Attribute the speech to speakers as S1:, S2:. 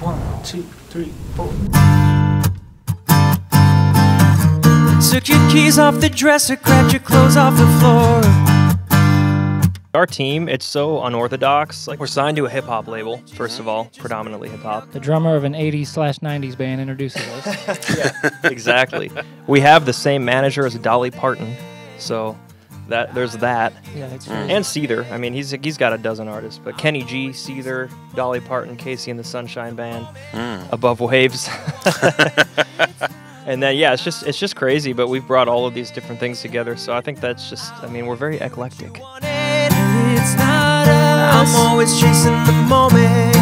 S1: One, two, three, four.
S2: Took your keys off the dresser, grabbed your clothes off the floor.
S3: Our team, it's so unorthodox. Like we're signed to a hip hop label, first of all, predominantly hip hop.
S4: The drummer of an 80s slash 90s band introduces us.
S3: yeah, exactly. We have the same manager as Dolly Parton, so that there's that.
S4: Yeah, that's
S3: And Seether. I mean, he's he's got a dozen artists, but Kenny G, Seether, Dolly Parton, KC and the Sunshine Band, hmm. Above Waves. and then yeah, it's just it's just crazy. But we've brought all of these different things together, so I think that's just. I mean, we're very eclectic.
S2: It's not us. I'm always chasing the moment.